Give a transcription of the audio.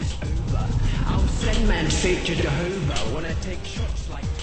is over. I'll send man straight to Jehovah when I take shots like